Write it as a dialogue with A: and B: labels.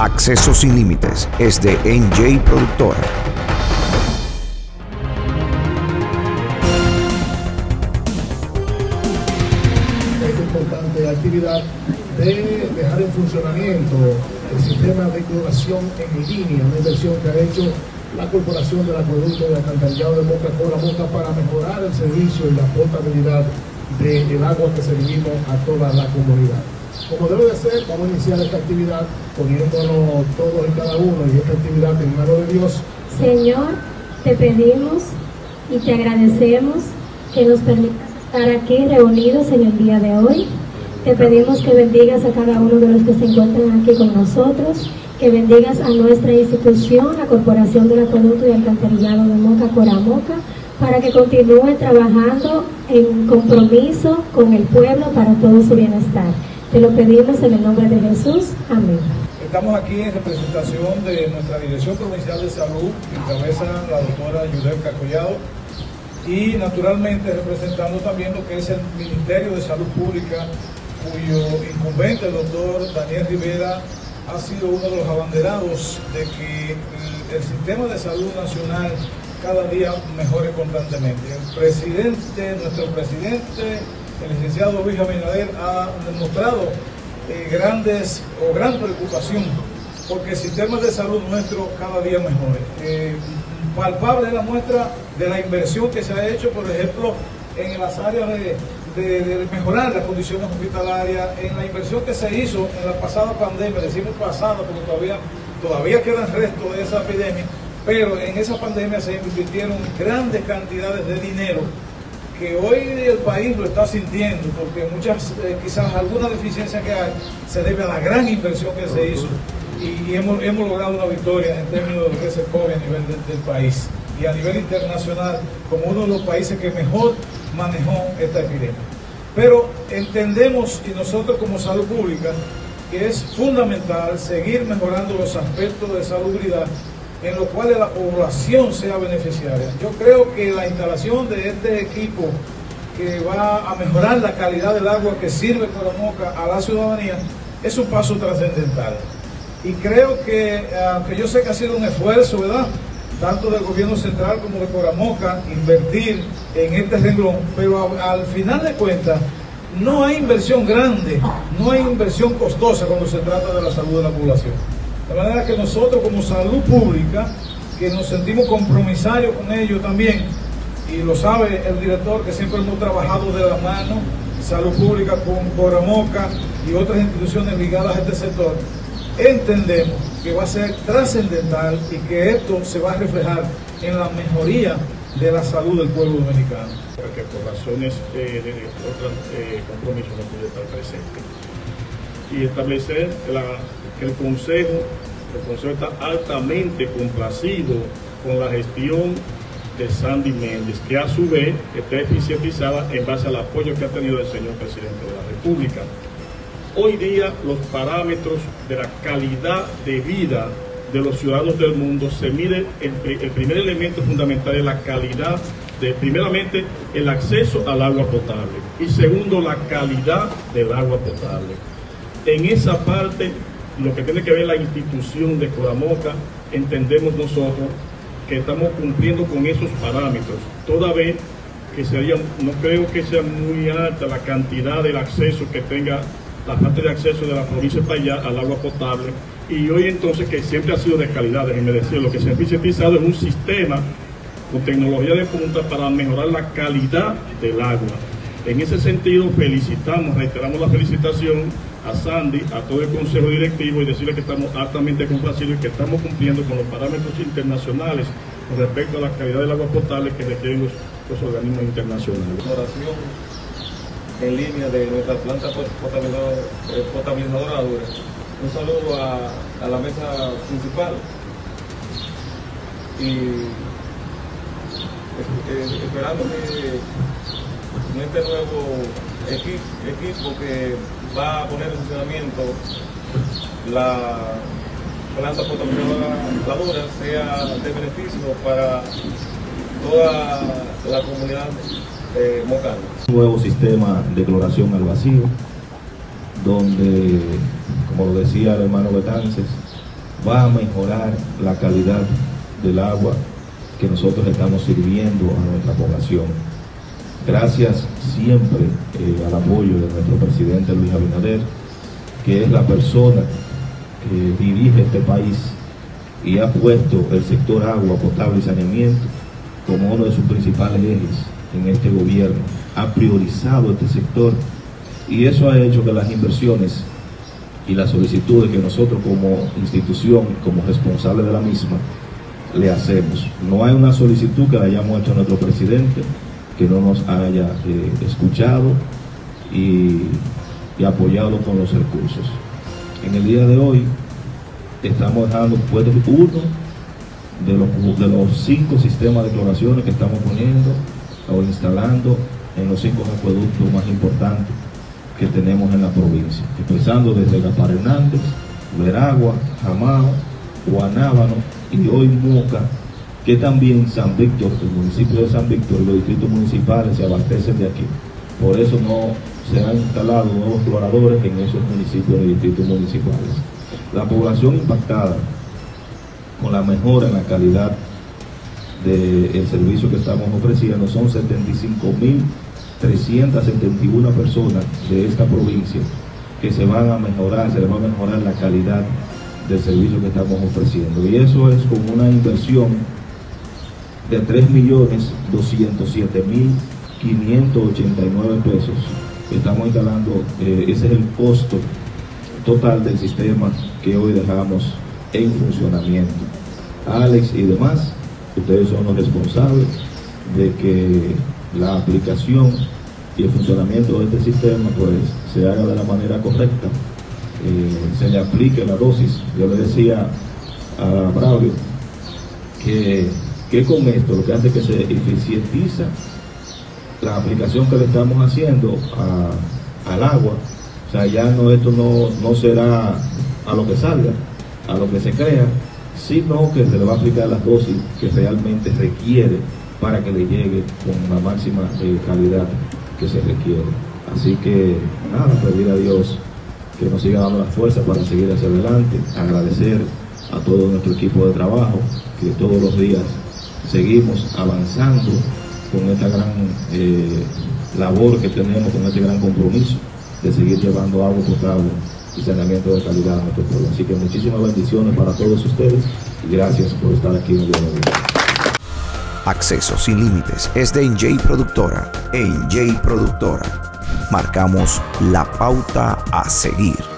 A: Acceso sin límites es de NJ Productora.
B: esta importante actividad de dejar en funcionamiento el sistema de cloración en línea, una inversión que ha hecho la Corporación del Acueducto de Alcantarillado de Moca Cora Moca para mejorar el servicio y la potabilidad del agua que servimos a toda la comunidad. Como debe de ser, vamos a iniciar esta actividad poniéndonos todos y cada uno y esta actividad en manos de Dios
C: Señor, te pedimos y te agradecemos que nos permitas estar aquí reunidos en el día de hoy. Te pedimos que bendigas a cada uno de los que se encuentran aquí con nosotros, que bendigas a nuestra institución, la Corporación del Acueducto y Alcantarillado de Moca Coramoca, para que continúe trabajando en compromiso con el pueblo para todo su bienestar. Te lo pedimos en el nombre de Jesús. Amén.
D: Estamos aquí en representación de nuestra Dirección Provincial de Salud, que encabeza la doctora Yudelka Collado, y naturalmente representando también lo que es el Ministerio de Salud Pública, cuyo incumbente, el doctor Daniel Rivera, ha sido uno de los abanderados de que el, sistema de salud nacional cada día mejore constantemente. El presidente, nuestro presidente, el licenciado Luis Abinader, ha demostrado eh, grandes o gran preocupación porque el sistema de salud nuestro cada día mejore. Eh, palpable es la muestra de la inversión que se ha hecho, por ejemplo, en las áreas de- de mejorar las condiciones hospitalarias, en la inversión que se hizo en la pasada pandemia, decimos pasada porque todavía, todavía quedan restos de esa epidemia, pero en esa pandemia se invirtieron grandes cantidades de dinero que hoy el país lo está sintiendo, porque muchas, eh, quizás alguna deficiencia que hay se debe a la gran inversión que se hizo y, hemos, hemos logrado una victoria en términos de lo que el COVID a nivel de- del país y a nivel internacional como uno de los países que mejor manejó esta epidemia. Pero entendemos y nosotros como salud pública que es fundamental seguir mejorando los aspectos de salubridad en los cuales la población sea beneficiaria. Yo creo que la instalación de este equipo que va a mejorar la calidad del agua que sirve Coromoca a la ciudadanía es un paso trascendental. Y creo que, aunque yo sé que ha sido un esfuerzo, ¿verdad? Tanto del gobierno central como de Coramoca, invertir en este renglón, pero al final de cuentas, no hay inversión grande, no hay inversión costosa cuando se trata de la salud de la población. De manera que nosotros como salud pública, que nos sentimos compromisarios con ello también, y lo sabe el director que siempre hemos trabajado de la mano, salud pública con Coramoca y otras instituciones ligadas a este sector, entendemos que va a ser trascendental y que esto se va a reflejar en la mejoría de la salud del pueblo dominicano.
E: porque por razones eh, de otros eh, compromisos no pude estar presente. Y establecer la- el Consejo, el Consejo está altamente complacido con la gestión de Sandy Méndez, que a su vez está eficientizada en base al apoyo que ha tenido el señor presidente de la República. Hoy día los parámetros de la calidad de vida de los ciudadanos del mundo se mide, el, el primer elemento fundamental es la calidad de, primeramente, el acceso al agua potable y segundo, la calidad del agua potable. En esa parte, lo que tiene que ver la institución de Coramoca, entendemos nosotros que estamos cumpliendo con esos parámetros, toda vez que sería, no creo que sea muy alta la cantidad del acceso que tenga la parte de acceso de la provincia para allá al agua potable y hoy entonces que siempre ha sido de calidad, déjenme decir, lo que se ha eficientizado es un sistema con tecnología de punta para mejorar la calidad del agua. En ese sentido, felicitamos, reiteramos la felicitación a Sandy, a todo el Consejo Directivo y decirle que estamos altamente complacidos y que estamos cumpliendo con los parámetros internacionales con respecto a la calidad del agua potable que requieren los, organismos internacionales.
F: en línea de nuestra planta eh, potabilizadora. Un saludo a, la mesa principal y eh, esperando que este nuevo equi- equipo que va a poner en funcionamiento la planta Dura sea de beneficio para toda la comunidad eh,
G: nuevo sistema de cloración al vacío, donde, como lo decía el hermano Betances, va a mejorar la calidad del agua que nosotros estamos sirviendo a nuestra población. Gracias siempre eh, al apoyo de nuestro presidente Luis Abinader, que es la persona que dirige este país y ha puesto el sector agua potable y saneamiento como uno de sus principales ejes en este gobierno. Ha priorizado este sector y eso ha hecho que las inversiones y las solicitudes que nosotros como institución, como responsable de la misma, le hacemos. No hay una solicitud que le hayamos hecho a nuestro presidente que no nos haya eh, escuchado y, apoyado con los recursos. En el día de hoy estamos dejando puesto uno de los, de los cinco sistemas de cloraciones que estamos poniendo o instalando en los cinco acueductos más importantes que tenemos en la provincia, empezando desde Gapar Hernández, Veragua, Jamao, Guanábano y hoy Moca, que también San Víctor, el municipio de San Víctor y los distritos municipales se abastecen de aquí. Por eso no se han instalado nuevos cloradores en esos municipios y distritos municipales. La población impactada con la mejora en la calidad del servicio que estamos ofreciendo son 75.371 personas de esta provincia que se van a mejorar, se les va a mejorar la calidad del servicio que estamos ofreciendo. Y eso es con una inversión de 3.207.589 pesos. Estamos instalando, eh, ese es el costo total del sistema que hoy dejamos en funcionamiento. Alex y demás, ustedes son los responsables de que la aplicación y el funcionamiento de este sistema pues se haga de la manera correcta, eh, se le aplique la dosis. Yo le decía a Braulio que, que con esto lo que hace es que se eficientiza la aplicación que le estamos haciendo al agua. O sea, ya no, esto no, no será a lo que salga, a lo que se crea, sino que se le va a aplicar las dosis que realmente requiere para que le llegue con la máxima calidad que se requiere. Así que nada, pedir a Dios que nos siga dando la fuerza para seguir hacia adelante, agradecer a todo nuestro equipo de trabajo, que todos los días seguimos avanzando con esta gran eh, labor que tenemos, con este gran compromiso de seguir llevando agua potable y saneamiento de calidad a nuestro pueblo. Así que muchísimas bendiciones para todos ustedes y gracias por estar aquí en el día de.
A: Acceso sin límites es de NJ Productora. NJ Productora. Marcamos la pauta a seguir.